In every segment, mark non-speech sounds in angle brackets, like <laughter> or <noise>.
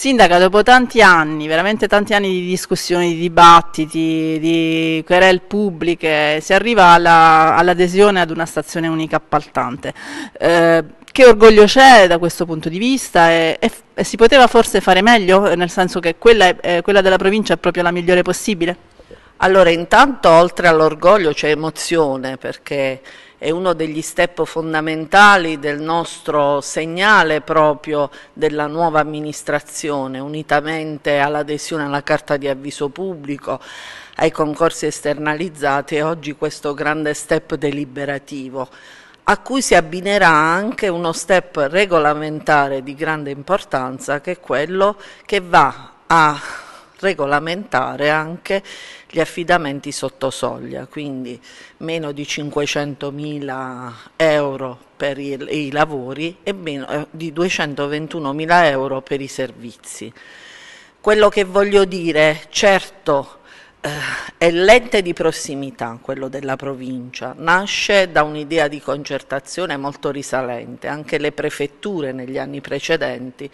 Sindaca, dopo tanti anni, veramente tanti anni di discussioni, di dibattiti, di querel pubbliche, si arriva all'adesione all ad una stazione unica appaltante. Eh, che orgoglio c'è da questo punto di vista e, e, e, si poteva forse fare meglio, nel senso che quella, è, quella della provincia è proprio la migliore possibile? Allora, intanto oltre all'orgoglio c'è emozione perché è uno degli step fondamentali del nostro segnale proprio della nuova amministrazione, unitamente all'adesione alla carta di avviso pubblico, ai concorsi esternalizzati e oggi questo grande step deliberativo a cui si abbinerà anche uno step regolamentare di grande importanza che è quello che va a regolamentare anche gli affidamenti sotto soglia, quindi meno di 500 mila euro per i, i, lavori e meno eh, di 221 mila euro per i servizi. Quello che voglio dire, certo, eh, è l'ente di prossimità, quello della provincia, nasce da un'idea di concertazione molto risalente, anche le prefetture negli anni precedenti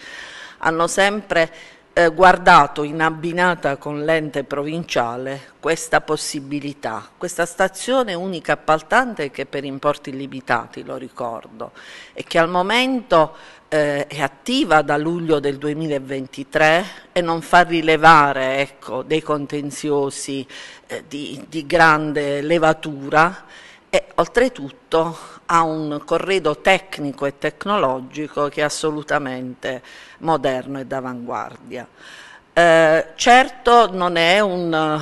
hanno sempre eh, guardato in abbinata con l'ente provinciale questa possibilità, questa stazione unica appaltante che per importi limitati, lo ricordo, e che al momento eh, è attiva da luglio del 2023 e non fa rilevare ecco, dei contenziosi eh, di, di grande levatura. E oltretutto ha un corredo tecnico e tecnologico che è assolutamente moderno e d'avanguardia. Eh, certo non è un,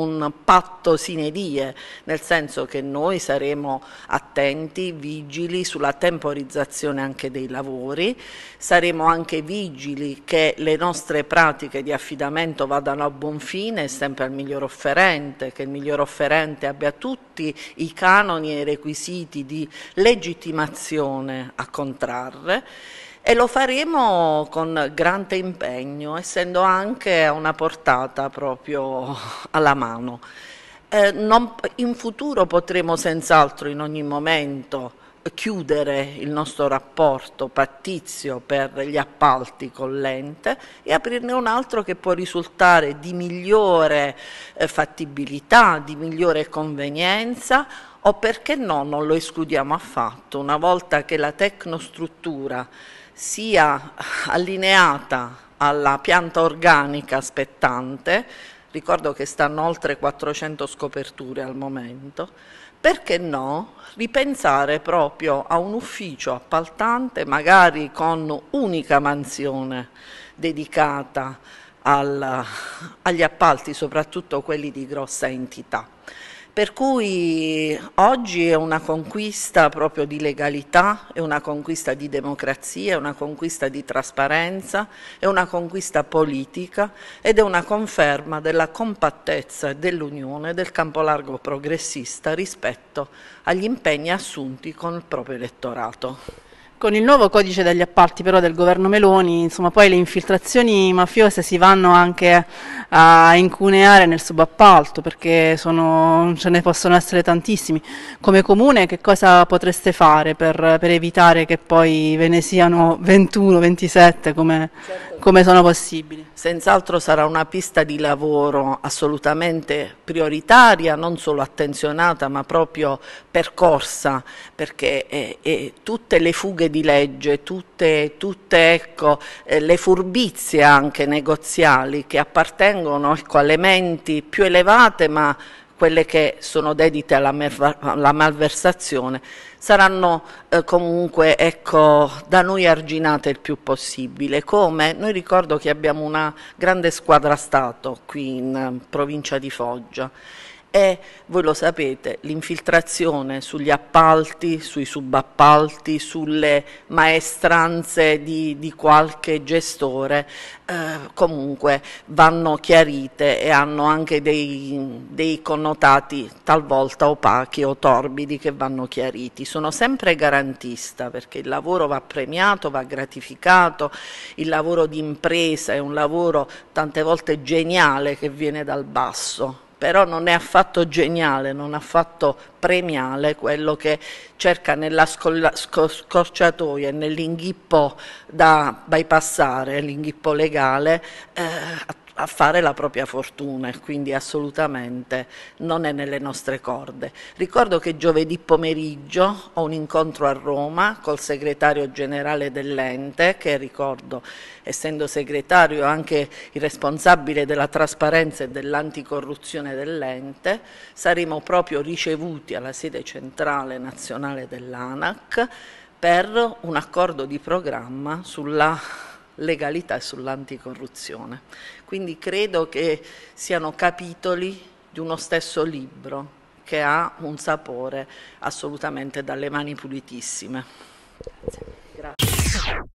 un patto sine die, nel senso che noi saremo attenti, vigili sulla temporizzazione anche dei lavori, saremo anche vigili che le nostre pratiche di affidamento vadano a buon fine, sempre al miglior offerente, che il miglior offerente abbia tutti i canoni e i requisiti di legittimazione a contrarre e lo faremo con grande impegno, essendo anche a una portata proprio <laughs> alla mano. Eh, non, in futuro potremo senz'altro in ogni momento chiudere il nostro rapporto pattizio per gli appalti con l'ente e aprirne un altro che può risultare di migliore eh, fattibilità, di migliore convenienza o perché no, non lo escludiamo affatto, una volta che la tecnostruttura sia allineata alla pianta organica spettante, ricordo che stanno oltre 400 scoperture al momento, perché no ripensare proprio a un ufficio appaltante, magari con unica mansione dedicata al, agli appalti, soprattutto quelli di grossa entità. Per cui oggi è una conquista proprio di legalità, è una conquista di democrazia, è una conquista di trasparenza, è una conquista politica ed è una conferma della compattezza dell'Unione del campo largo progressista rispetto agli impegni assunti con il proprio elettorato. Con il nuovo codice degli appalti però del governo Meloni, insomma poi le infiltrazioni mafiose si vanno anche a incuneare nel subappalto perché sono, ce ne possono essere tantissimi. Come comune che cosa potreste fare per, per evitare che poi ve ne siano 21, 27 come, certo. come sono possibili? Senz'altro sarà una pista di lavoro assolutamente prioritaria, non solo attenzionata ma proprio percorsa perché eh, eh, tutte le fughe di legge, tutte, tutte ecco, eh, le furbizie anche negoziali che appartengono ecco, alle menti più elevate ma quelle che sono dedite alla, alla malversazione, saranno eh, comunque ecco, da noi arginate il più possibile. Come? Noi ricordo che abbiamo una grande squadra Stato qui in eh, provincia di Foggia è, voi lo sapete, l'infiltrazione sugli appalti, sui subappalti, sulle maestranze di, di qualche gestore, eh, comunque vanno chiarite e hanno anche dei, dei connotati talvolta opachi o torbidi che vanno chiariti. Sono sempre garantista perché il lavoro va premiato, va gratificato, il lavoro di impresa è un lavoro tante volte geniale che viene dal basso però non è affatto geniale, non affatto premiale quello che cerca nella scorciatoia e nell'inghippo da bypassare, l'inghippo legale, eh, a fare la propria fortuna e quindi assolutamente non è nelle nostre corde. Ricordo che giovedì pomeriggio ho un incontro a Roma col segretario generale dell'ente che ricordo essendo segretario anche il responsabile della trasparenza e dell'anticorruzione dell'ente, saremo proprio ricevuti alla sede centrale nazionale dell'ANAC per un accordo di programma sulla legalità e sull'anticorruzione. Quindi credo che siano capitoli di uno stesso libro che ha un sapore assolutamente dalle mani pulitissime. Grazie. Grazie.